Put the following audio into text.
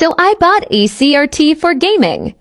So I bought a CRT for gaming.